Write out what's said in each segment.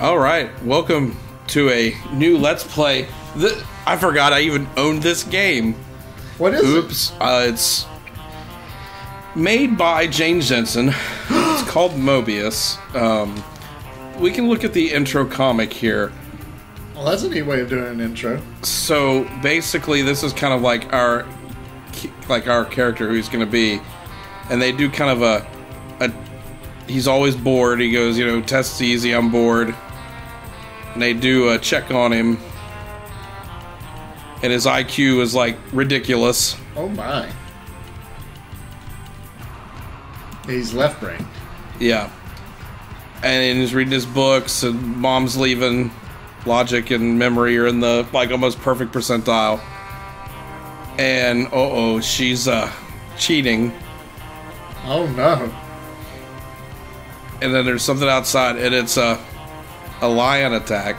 All right, welcome to a new Let's Play. I forgot I even owned this game. What is Oops. Uh, it's made by Jane Jensen. it's called Moebius. Um, we can look at the intro comic here. Well, that's a neat way of doing an intro. So basically, this is kind of like our like our character who he's going to be, and they do kind of a a. He's always bored. He goes, you know, tests easy. I'm bored. And they do a check on him, and his IQ is like ridiculous. Oh my. He's left brain. Yeah. And he's reading his books, and mom's leaving. Logic and memory are in the like almost perfect percentile. And uh oh, she's uh cheating. Oh no. And then there's something outside, and it's a a lion attack.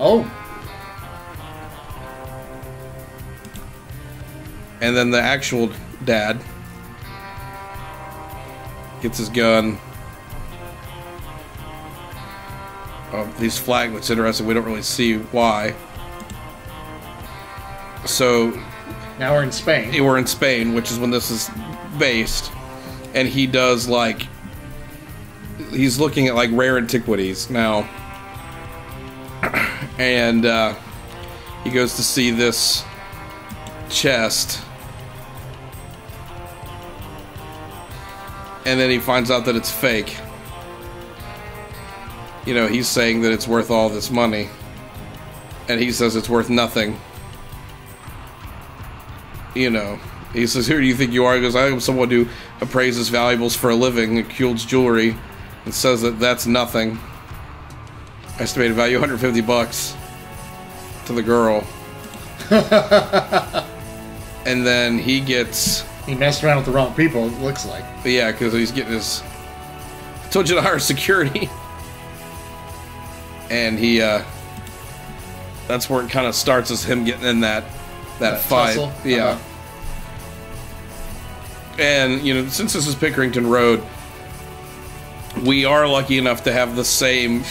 Oh. And then the actual dad gets his gun. Oh, he's flagged. That's interesting. We don't really see why. So Now we're in Spain. we're in Spain, which is when this is based, and he does like he's looking at like rare antiquities now, and uh, he goes to see this chest, and then he finds out that it's fake. You know, he's saying that it's worth all this money, and he says it's worth nothing. You know, he says, "Who do you think you are?" He goes, "I am someone who appraises valuables for a living, accules jewelry, and says that that's nothing." Estimated value 150 bucks to the girl, and then he gets He messed around with the wrong people, it looks like. yeah, because he's getting his. I told you to hire security, and he. uh That's where it kind of starts as him getting in that that, That fight. tussle? Yeah. Uh-huh. And you know, since this is Pinkerton Road, we are lucky enough to have the same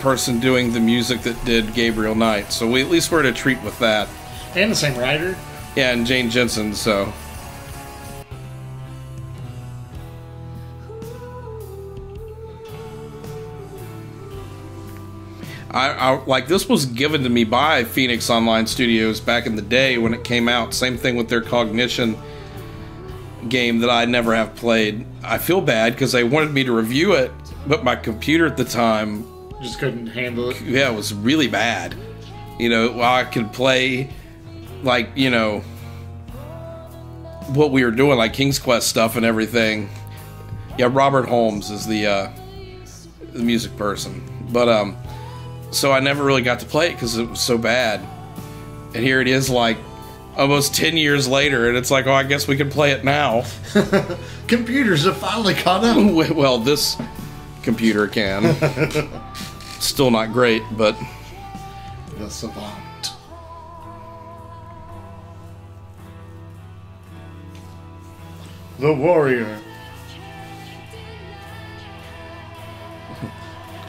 person doing the music that did Gabriel Knight. So we at least we're at a treat with that. And the same writer. Yeah, and Jane Jensen. So I, I like this was given to me by Phoenix Online Studios back in the day when it came out. Same thing with their Cognition game that I never have played. I feel bad because they wanted me to review it, but my computer at the time Just couldn't handle it. yeah, it was really bad. You know, while I could play, like, you know, what we were doing, like King's Quest stuff and everything. Yeah, Robert Holmes is the, uh, the music person. But, um, so I never really got to play it because it was so bad. And here it is, like, almost 10 years later, and it's like, oh, I guess we can play it now. Computers have finally caught up. well, this computer can. Still not great, but. the savant. The warrior.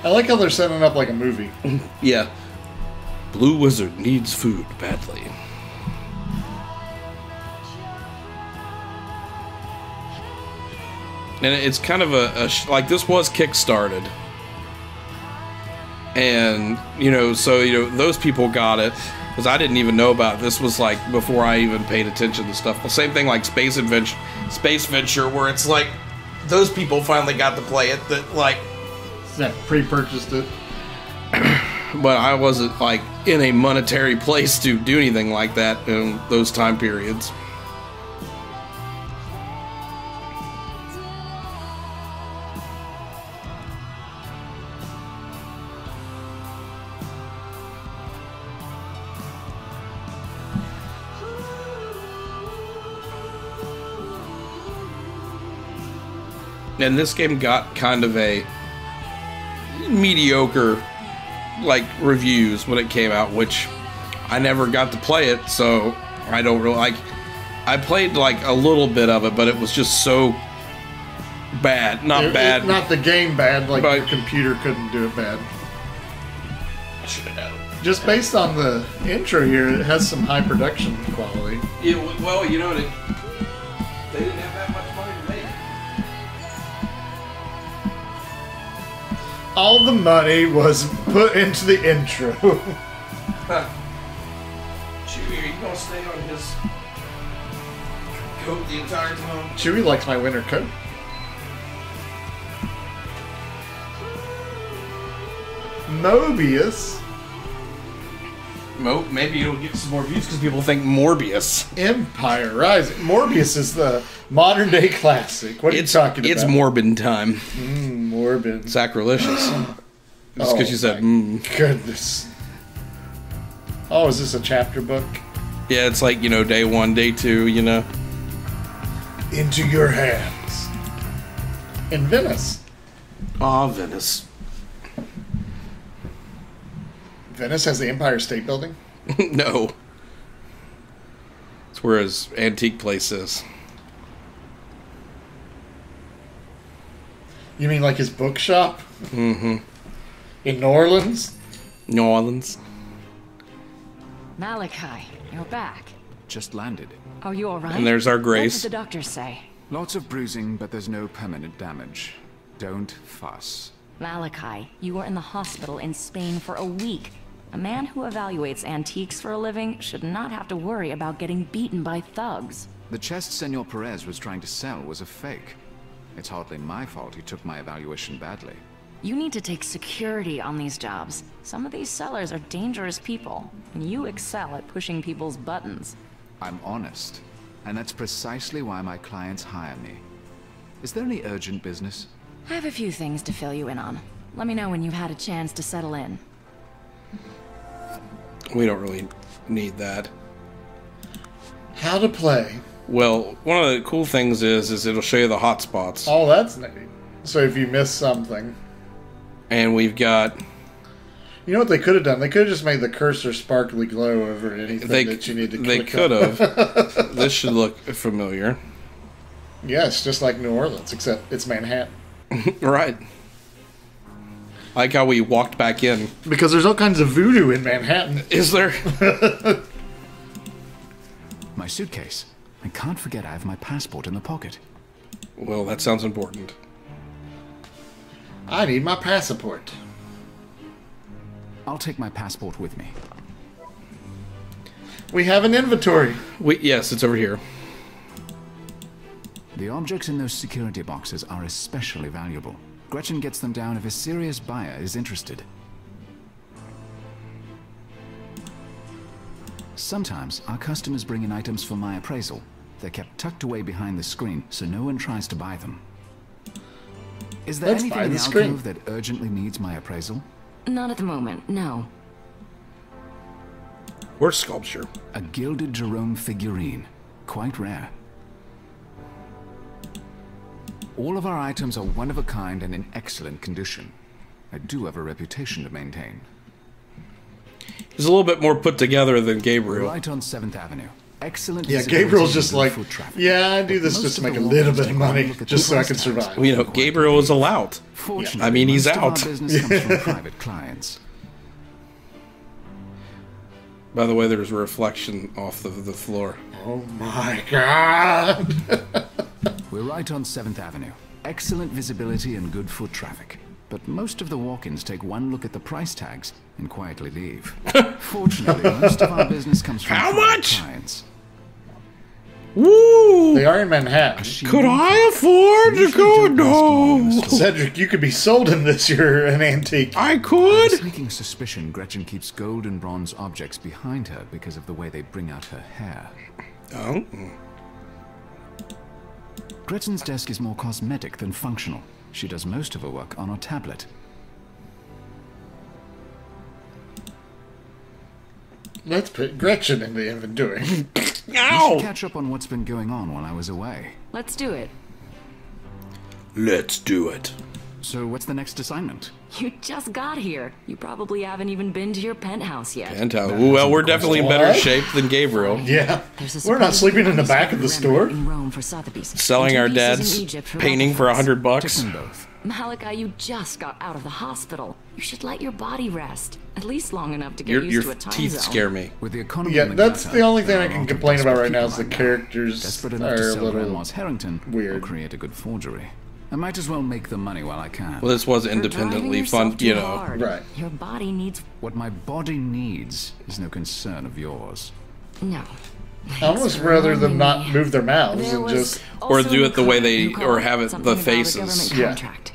I like how they're setting up like a movie. Yeah. Blue Wizard needs food badly. And it's kind of a, a sh- like this was kickstarted. And, you know, so, you know, those people got it because I didn't even know about it. This was like before I even paid attention to stuff. The same thing like Space Adventure, Space Venture, where it's like those people finally got to play it that like That pre-purchased it. but I wasn't like in a monetary place to do anything like that in those time periods. And this game got kind of a mediocre like reviews when it came out, which I never got to play it, so I don't really like. I played like a little bit of it, but it was just so bad, not It- bad. it- not the game bad, like But- your computer couldn't do it bad. should have known. Just based on the intro here, it has some high production quality. Yeah, well, you know, they, All the money was put into the intro. Chewie, are you gonna stay on his coat the entire time? Chewie likes my winter coat. Moebius Mo, maybe it'll get some more views because people think Morbius. Empire Rising. Morbius is the modern day classic. What are It's you talking about? it's? Morbin time. Morbid. Sacrilegious. Just because Oh, you said, mm. Goodness. Oh, is this a chapter book? yeah, it's like you know, day one, day two. You know, Into your hands. In Venice. ah, Venice. Venice has the Empire State Building. no, it's where his antique place is. You mean like his bookshop? Mm-hmm. In New Orleans? New Orleans. Malachi, you're back. Just landed. Are you alright? And there's our Grace. What Grace. did the doctor say? Lots of bruising, but there's no permanent damage. Don't fuss. Malachi, you were in the hospital in Spain for a week. A man who evaluates antiques for a living should not have to worry about getting beaten by thugs. The chest Senor Perez was trying to sell was a fake. It's hardly my fault he took my evaluation badly. You need to take security on these jobs. Some of these sellers are dangerous people, and you excel at pushing people's buttons. I'm honest, and that's precisely why my clients hire me. Is there any urgent business? I have a few things to fill you in on. Let me know when you've had a chance to settle in. We don't really need that. How to play. Well, one of the cool things is is it'll show you the hot spots, Oh, that's neat. So if you miss something, and we've got you know what they could have done? They could have just made the cursor sparkly glow over anything they that you need to they could have. this should look familiar, Yes, just like New Orleans, except it's Manhattan. right? I like how we walked back in. Because there's all kinds of voodoo in Manhattan. Is there? My suitcase. I can't forget I have my passport in the pocket. well, that sounds important. I need my passport. I'll take my passport with me. We have an inventory. We yes, it's over here. The objects in those security boxes are especially valuable. Gretchen gets them down if a serious buyer is interested. Sometimes our customers bring in items for my appraisal. They're kept tucked away behind the screen so no one tries to buy them. Is there Let's anything buy in the the screen. alcove that urgently needs my appraisal? Not at the moment, no. Where's sculpture? A gilded Jerome figurine. Quite rare. All of our items are one of a kind and in excellent condition. I do have a reputation to maintain. He's a little bit more put together than Gabriel. Right on 7th Avenue. Excellent Yeah, Gabriel's just like, traffic. yeah, I do this just to make a little bit of money, just so I can survive. Well, you know, Gabriel is a lout. Fortunately, I mean, he's most of our out. business comes from private clients. By the way, there's a reflection off the, the floor. Oh my god! We're right on 7th Avenue. Excellent visibility and good foot traffic. But most of the walk-ins take one look at the price tags and quietly leave. Fortunately, most of our business comes from How much? clients. Woo! they are in Manhattan. Could I afford to Usually go? don't last long in the No. Cedric, you could be sold in this. You're an antique. I could. I have a could. sneaking suspicion Gretchen keeps gold and bronze objects behind her because of the way they bring out her hair. Oh, Gretchen's desk is more cosmetic than functional. She does most of her work on a tablet. Let's put Gretchen in the inventory. ow! Catch up on what's been going on while I was away. Let's do it. Let's do it. So what's the next assignment? You just got here. You probably haven't even been to your penthouse yet. Penthouse. Ooh, well, we're definitely in better shape than Gabriel. Yeah. We're not sleeping in the back of the store. In Rome for Sotheby's. Selling our two dad's Egypt for painting for a hundred bucks. them. Malachi, you just got out of the hospital. You should let your body rest, at least long enough to get Your, used your to a time teeth zone. scare me. With the economy Yeah, the that's the only thing I can complain about right now is the like that. characters Desperate are enough to a sell little Grandma's Harrington weird. or create a good forgery. I might as well make the money while I can. Well, this was independently yourself fun, you know. hard. Right. Your body needs what my body needs is no concern of yours. no. I almost rather them not move their mouths and just Or do it the way they- or have it the faces. Yeah. contract.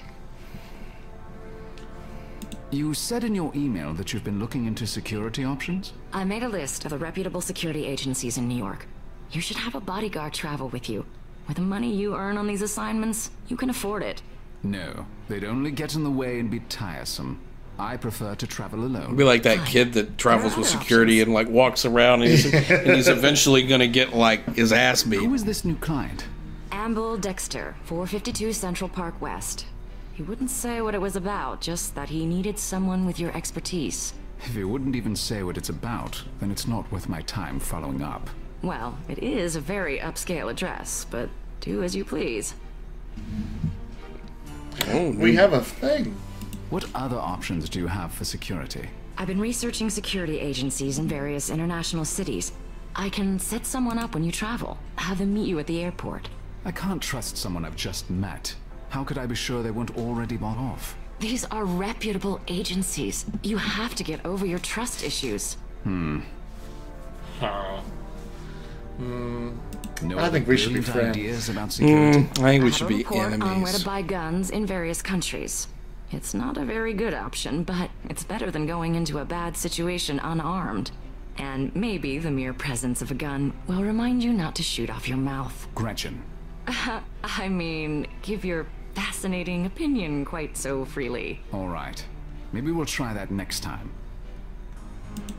You said in your email that you've been looking into security options? I made a list of the reputable security agencies in New York. You should have a bodyguard travel with you. With the money you earn on these assignments, you can afford it. No, they'd only get in the way and be tiresome. I prefer to travel alone. Be like that kid that travels with security options. and like walks around and he's, and he's eventually gonna get like his ass beat. Who is this new client? Amble Dexter, 452 Central Park West. He wouldn't say what it was about, just that he needed someone with your expertise. If he wouldn't even say what it's about, then it's not worth my time following up. Well, it is a very upscale address, but do as you please. Oh, we have a thing. What other options do you have for security? I've been researching security agencies in various international cities. I can set someone up when you travel, have them meet you at the airport. I can't trust someone I've just met. How could I be sure they weren't already bought off? These are reputable agencies. You have to get over your trust issues. Hmm. Mm. No I think we should be brilliant friends. ideas about security. Mm, I think we should have a be report on where enemies. to buy guns in various countries. It's not a very good option, but it's better than going into a bad situation unarmed. And maybe the mere presence of a gun will remind you not to shoot off your mouth. Gretchen, I mean, give your fascinating opinion quite so freely. all right. Maybe we'll try that next time.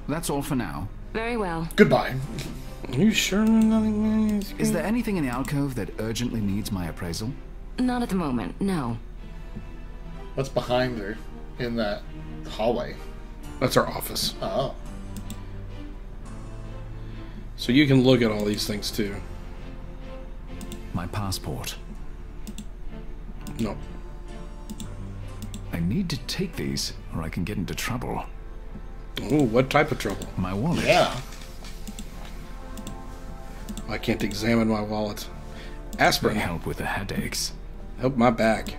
That's all for now. Very well. Goodbye. Are you sure nothing? Is there anything in the alcove that urgently needs my appraisal? Not at the moment, no. What's behind her in that hallway? That's our office. Oh. So you can look at all these things too. My passport. No. I need to take these, or I can get into trouble. Oh, what type of trouble? My wallet. Yeah. I can't examine my wallet. They Aspirin. help with the headaches. Help my back.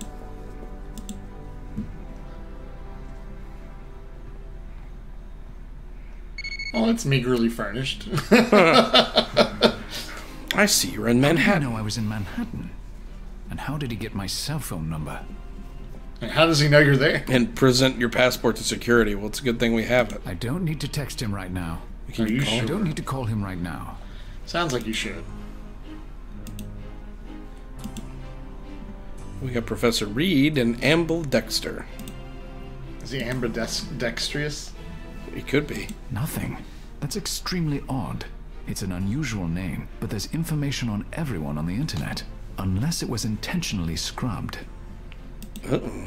Oh, it's meagerly furnished. I see you're in Manhattan. I Manhattan. know I was in Manhattan. And how did he get my cell phone number? and how does he know you're there? And present your passport to security. Well, it's a good thing we have it. I don't need to text him right now. Are you I sure? don't need to call him right now. Sounds like you should. We got Professor Reed and Amble Dexter. Is he ambidextrous? He could be. Nothing. That's extremely odd. It's an unusual name, but there's information on everyone on the internet. Unless it was intentionally scrubbed. Uh-oh.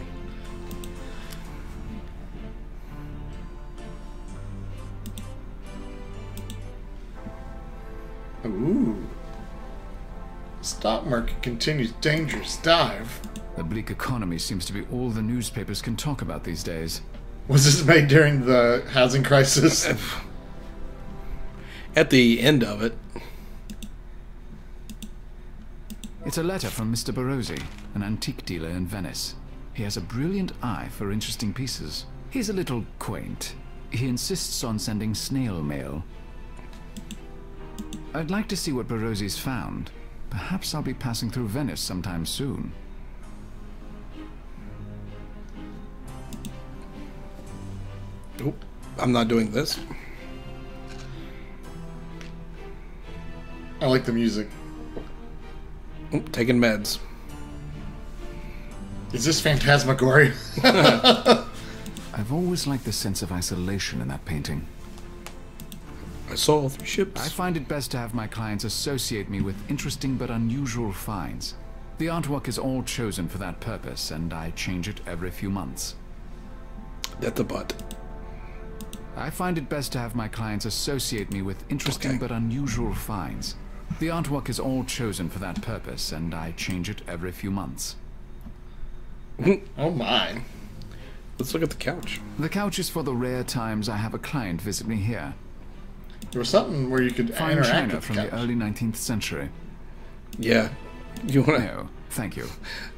Ooh. Stock market continues dangerous dive. The bleak economy seems to be all the newspapers can talk about these days. Was this made during the housing crisis? At the end of it, It's a letter from Mr. Barozzi, an antique dealer in Venice. He has a brilliant eye for interesting pieces. He's a little quaint. He insists on sending snail mail. I'd like to see what Barozzi's found. Perhaps I'll be passing through Venice sometime soon. Nope, I'm not doing this. I like the music. Oh, taking meds. Is this phantasmagoria? I've always liked the sense of isolation in that painting. I saw three ships. I find it best to have my clients associate me with interesting but unusual finds. The artwork is all chosen for that purpose, and I change it every few months. At the butt. I find it best to have my clients associate me with interesting Okay. but unusual finds. The artwork is all chosen for that purpose, and I change it every few months. Oh my. Let's look at the couch. The couch is for the rare times I have a client visit me here. There was something where you could Fine interact china with from the the couch. early 19th century. Yeah. You wanna? No, thank you.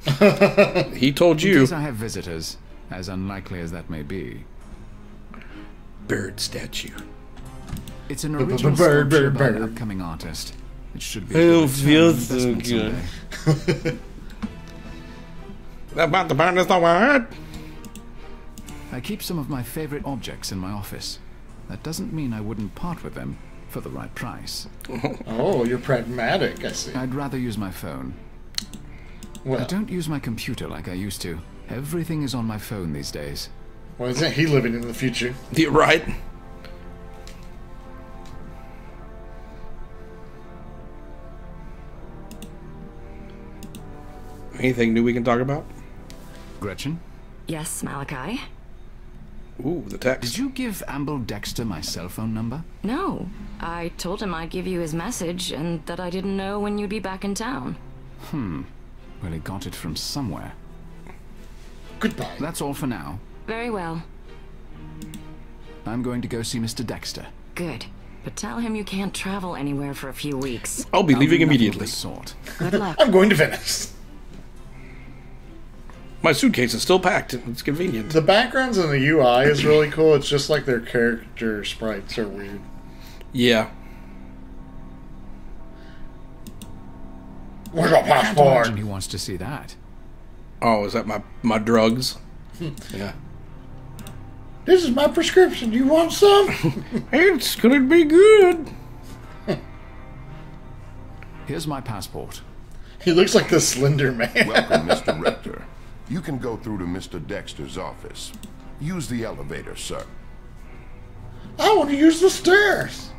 He told In you. case I have visitors, as unlikely as that may be, Bird statue. it's an B- b- original bird, sculpture bird, by an bird. upcoming artist. It should be. a Oh, good return feels so good. About the bird is the word. I keep some of my favorite objects in my office. That doesn't mean I wouldn't part with them for the right price. Oh, you're pragmatic, I see. I'd rather use my phone. Well, I Well, don't use my computer like I used to. Everything is on my phone these days. well, isn't he living in the future? You're right. Anything new we can talk about? Gretchen, Yes, Malachi? Ooh, the text. did you give Amble Dexter my cell phone number? No. I told him I'd give you his message and that I didn't know when you'd be back in town. Hmm. Well, he got it from somewhere. Goodbye. That's all for now. Very well. I'm going to go see Mr. Dexter. Good. But tell him you can't travel anywhere for a few weeks. I'll be I'll leaving do nothing of immediately. Sort. Good luck. I'm going to Venice. My suitcase is still packed. It's convenient. The backgrounds in the UI is really cool. It's just like their character sprites are weird. Yeah. Where's your passport? he wants to see that. Oh, is that my my drugs? Hmm. yeah. This is my prescription. Do you want some? It's gonna be good. Here's my passport. he looks like the Slender Man. Welcome, Mr. Rector. You can go through to Mr. Dexter's office. Use the elevator, sir. I want to use the stairs.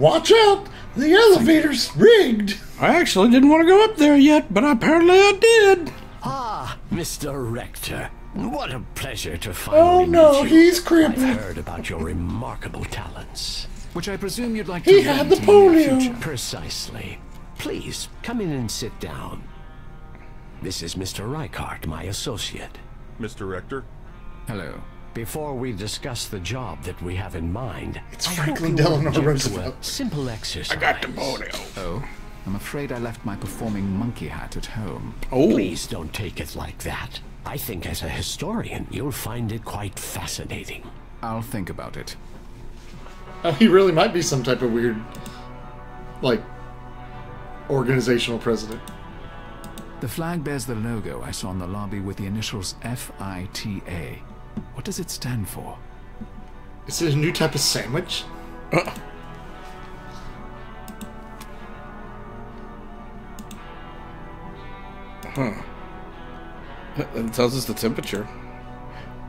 Watch out! The elevator's rigged. I actually didn't want to go up there yet, but apparently I did. Ah, Mr. Rector. What a pleasure to finally Oh no, meet you. he's I've heard about your remarkable talents. Which I presume you'd like He to had rent the in near polio. Precisely. Please, come in and sit down. This is Mr. Reichart, my associate. Mr. Rector? Hello. Before we discuss the job that we have in mind, It's I Franklin hope Delano object to Roosevelt. A simple exercise. I got the polio. Oh, I'm afraid I left my performing monkey hat at home. Oh, Please don't take it like that. I think as a historian, you'll find it quite fascinating. I'll think about it. Oh, he really might be some type of weird, like, organizational president. The flag bears the logo I saw in the lobby with the initials FITA. What does it stand for? Is it a new type of sandwich? it tells us the temperature.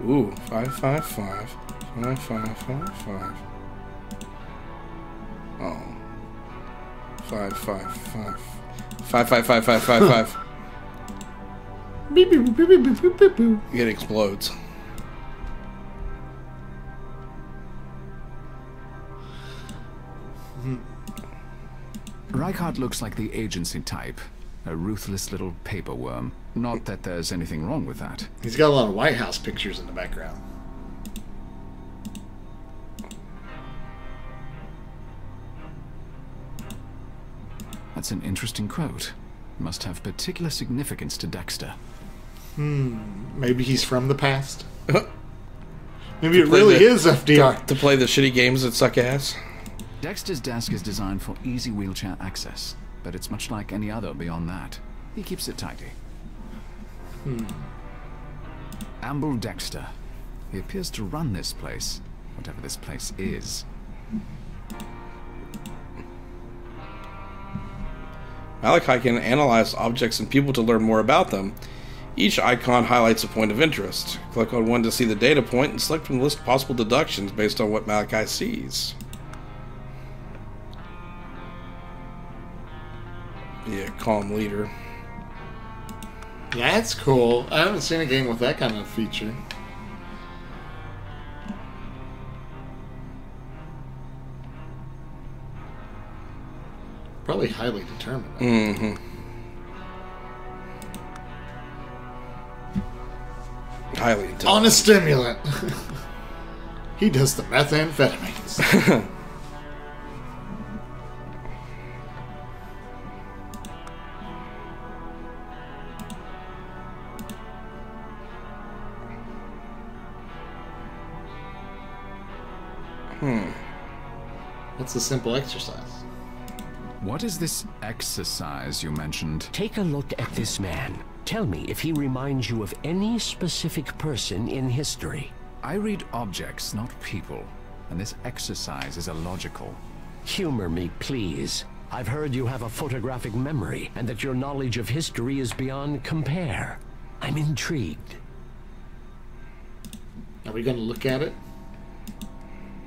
Ooh, five five five, five five five five. Oh, five five five, five five five five five five. Beep, It explodes. Hmm. Reichard looks like the agency type. A ruthless little paper worm. Not that there's anything wrong with that. He's got a lot of White House pictures in the background. That's an interesting quote. Must have particular significance to Dexter. Maybe he's from the past. Maybe it really the- is FDR. To play the shitty games that suck ass. Dexter's desk is designed for easy wheelchair access, but it's much like any other beyond that. He keeps it tidy. Hmm. Amble Dexter. He appears to run this place, whatever this place is. Malachi can analyze objects and people to learn more about them. Each icon highlights a point of interest. Click on one to see the data point and select from the list of possible deductions based on what Malachi sees. Be a calm leader. That's cool. I haven't seen a game with that kind of feature. Probably highly determined. Mm. Highly intelligent. On a stimulant. he does the methamphetamines. Hmm. What's the simple exercise? What is this exercise you mentioned? Take a look at this man. Tell me if he reminds you of any specific person in history. I read objects, not people. And this exercise is illogical. Humor me, please. I've heard you have a photographic memory and that your knowledge of history is beyond compare. I'm intrigued. Are we going to look at it?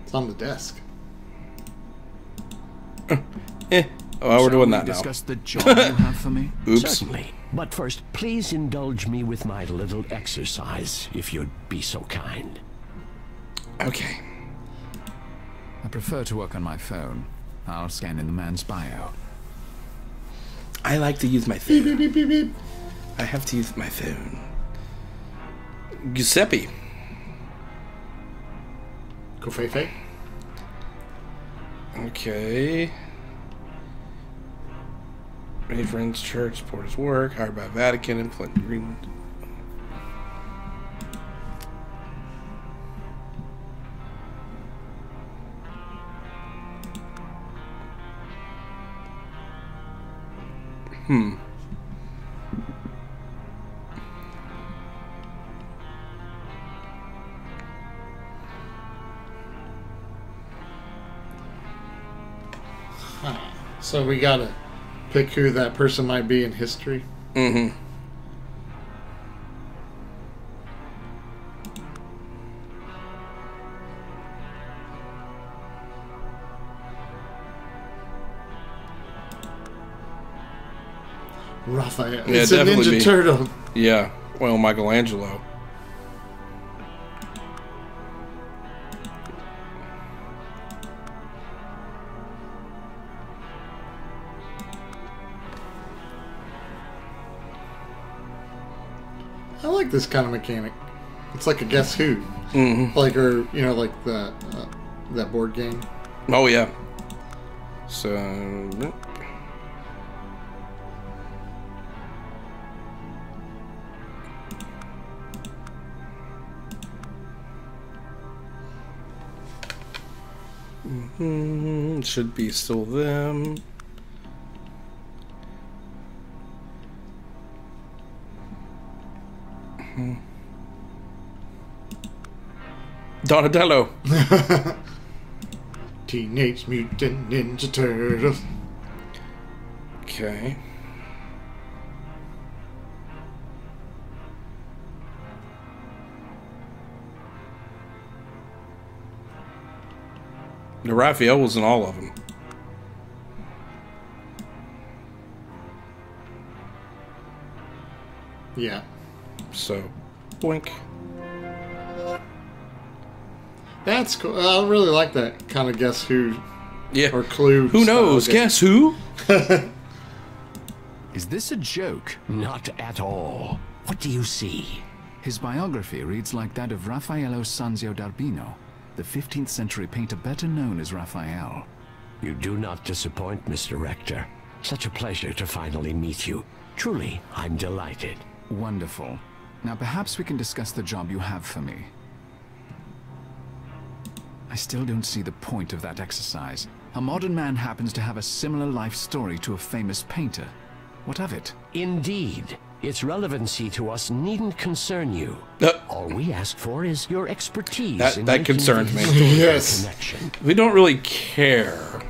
It's on the desk. Eh. Oh, we're Shall doing we that now. discuss the job you have for me? Oops. Certainly. But first, please indulge me with my little exercise, if you'd be so kind. Okay. I prefer to work on my phone. I'll scan in the man's bio. I like to use my Beep, phone. beep, beep, beep, beep. I have to use my phone. Giuseppe. Kofefe? Okay. Many friends, church, support his work, hired by Vatican and Flint Green. Hmm. So we gotta pick who that person might be in history. Mm-hmm. Raphael. Yeah, it's a Ninja. Turtle. Yeah. Well, Michelangelo. Like this kind of mechanic. It's like a Guess Who, Mm-hmm. like or you know like that uh, that board game. Oh yeah. So. Mhm, Should be still them. Donatello. Teenage Mutant Ninja Turtles. Okay. The Raphael was in all of them. Yeah. So, boink. That's cool. I really like that kind of Guess Who Yeah. or Clue. Who knows? game. Guess who? Is this a joke? Not at all. What do you see? His biography reads like that of Raffaello Sanzio da Urbino, the 15th century painter better known as Raphael. You do not disappoint, Mr. Rector. Such a pleasure to finally meet you. Truly, I'm delighted. Wonderful. Now perhaps we can discuss the job you have for me. I still don't see the point of that exercise. A modern man happens to have a similar life story to a famous painter. What of it? Indeed, its relevancy to us needn't concern you. Uh, All we ask for is your expertise. That- in that concerns me. Yes. Connection. we don't really care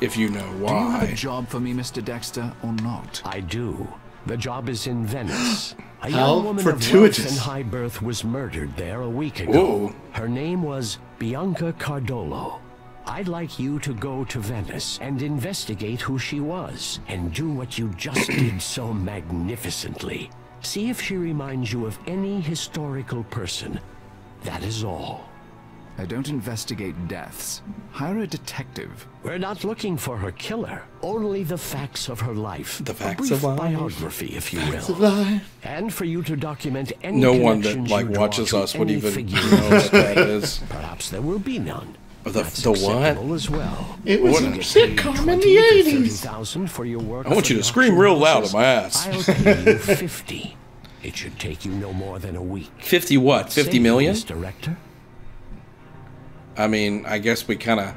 if you know why. Do you have a job for me, Mr. Dexter, or not? I do. The job is in Venice. A How young woman of wealth fortuitous. and high birth was murdered there a week ago. Whoa. Her name was Bianca Cardolo. I'd like you to go to Venice and investigate who she was, and do what you just did so magnificently. See if she reminds you of any historical person. That is all. I don't investigate deaths. Hire a detective. We're not looking for her killer, only the facts of her life. The facts brief of life. biography, if you will. Lie. And for you to document any No one that like watches us would even figure know in what that history. is. Perhaps there will be none. The- That's the what? as well. It was What a a- sitcom in the 80s. 30,000 for your work I want for you to scream real loud houses. at my ass. I'll pay you 50. It should take you no more than a week. 50 what? 50 million? Mr. Rector? I mean, I guess we kind of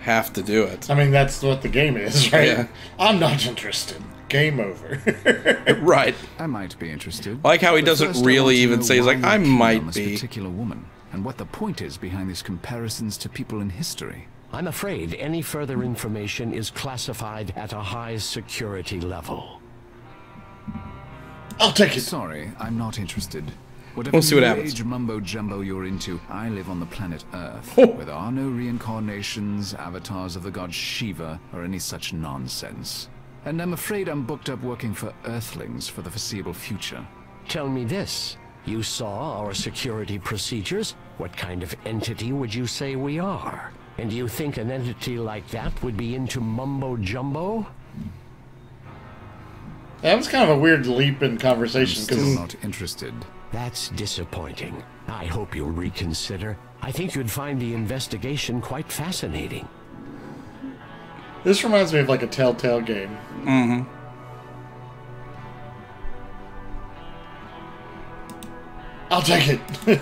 have to do it. I mean, that's what the game is, right? Yeah. I'm not interested. Game over. Right. I might be interested. I like how he doesn't first really even say, he's like, I might on this be. particular woman, and what the point is behind these comparisons to people in history. I'm afraid any further information is classified at a high security level. I'll take it. Sorry, I'm not interested. Whatever We'll see what happens. age mumbo jumbo you're into, I live on the planet Earth, where there are no reincarnations, avatars of the god Shiva, or any such nonsense. And I'm afraid I'm booked up working for Earthlings for the foreseeable future. Tell me this. You saw our security procedures? What kind of entity would you say we are? And do you think an entity like that would be into mumbo jumbo? That was kind of a weird leap in conversation. I'm conversation still not interested. That's disappointing. I hope you'll reconsider. I think you'd find the investigation quite fascinating. this reminds me of like a Telltale game. Mm-hmm. I'll take it.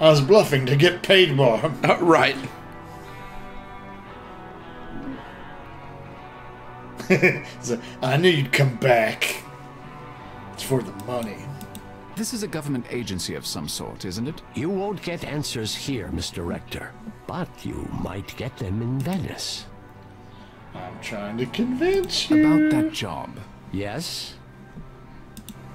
I was bluffing to get paid more. Uh, right. So, I knew you'd come back. It's for the money. This is a government agency of some sort, isn't it? You won't get answers here, Mr. Rector, but you might get them in Venice. I'm trying to convince you. About that job. Yes?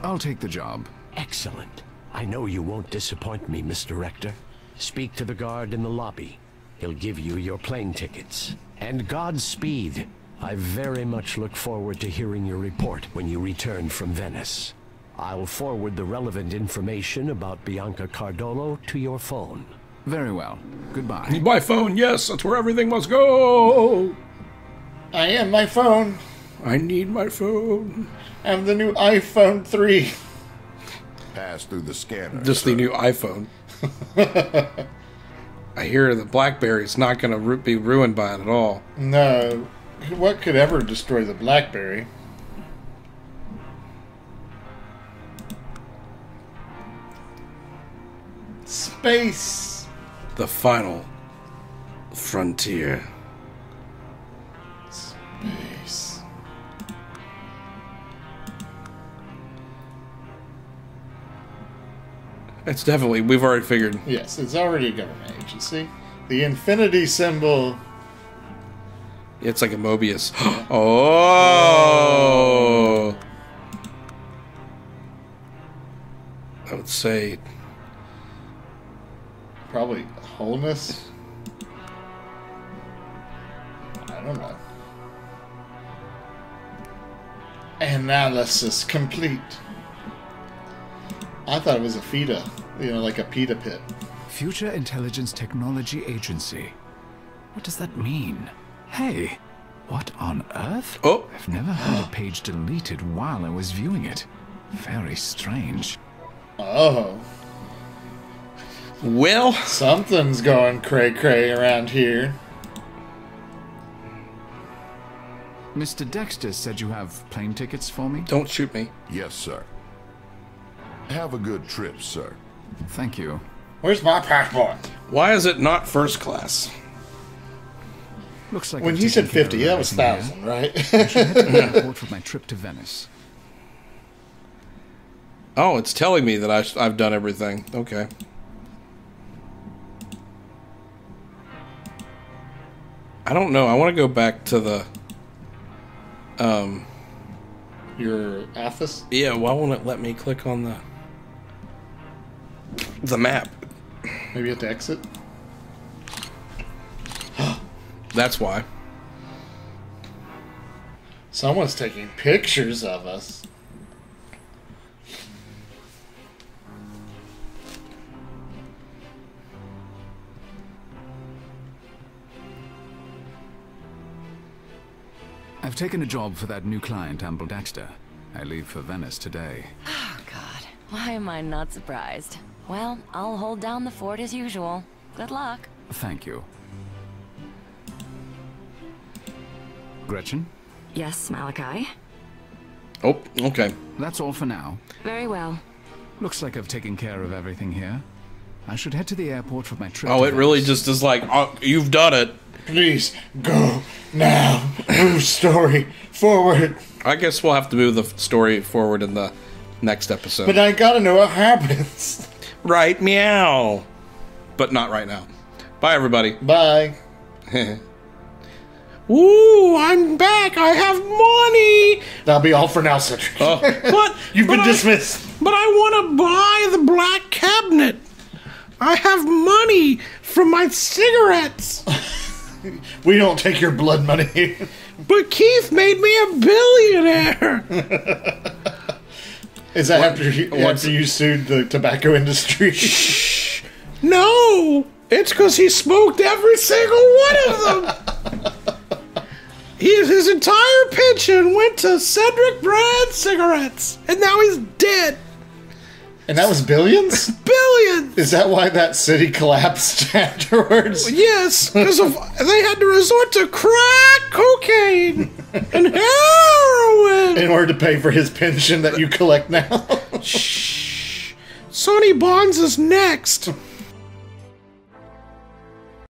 I'll take the job. Excellent. I know you won't disappoint me, Mr. Rector. Speak to the guard in the lobby. He'll give you your plane tickets. And Godspeed. I very much look forward to hearing your report when you return from Venice. I'll forward the relevant information about Bianca Cardolo to your phone. Very well. Goodbye. My phone, yes, that's where everything must go. I am my phone. I need my phone. I have the new iPhone 3. Pass through the scanner. Just the new iPhone. I hear the BlackBerry's not going to be ruined by it at all. No. What could ever destroy the Blackberry? Space. The final frontier. Space. It's definitely, we've already figured. Yes, it's already a government agency. The infinity symbol. It's like a Mobius. oh! I would say Probably wholeness. I don't know. Analysis complete. I thought it was a FIDA, you know, like a PETA pit. Future Intelligence Technology Agency. What does that mean? Hey, what on earth? Oh. I've never heard a page deleted while I was viewing it. Very strange. Oh, Well, something's going cray cray around here. Mr. Dexter said you have plane tickets for me? don't shoot me. Yes, sir. Have a good trip, sir. Thank you. Where's my passport? Why is it not first class? Looks like When I've he said taken care 50, that was everything here. 1,000, right? I should head to the airport for my trip to Venice. Oh, it's telling me that I I've done everything. Okay. I don't know. I want to go back to the. Um. Your office? Yeah. Why won't it let me click on the the map? Maybe you have to exit? That's why. Someone's taking pictures of us. I've taken a job for that new client, Amble Dexter. I leave for Venice today. Oh, God. Why am I not surprised? Well, I'll hold down the fort as usual. Good luck. Thank you. Gretchen, Yes, Malachi. Oh, okay. that's all for now. Very well. Looks like I've taken care of everything here. I should head to the airport for my trip. Oh, to it really just is like, oh, you've done it. Please go now. Move story forward. I guess we'll have to move the story forward in the next episode. But I gotta know what happens. right, meow. But not right now. Bye, everybody. Bye. Ooh, I'm back. I have money. That'll be all for now, Cedric. Oh, but You've been but I- dismissed. but I want to buy the black cabinet. I have money from my cigarettes. We don't take your blood money. But Keith made me a billionaire. Is that after you, after you sued the tobacco industry? No, it's because he smoked every single one of them. he, his entire pension went to Cedric Brand cigarettes, and now he's dead. And that was billions? Billions. Is that why that city collapsed afterwards? Yes, because of they had to resort to crack cocaine and heroin. In order to pay for his pension that you collect now? Shh. Sonny Bonds is next.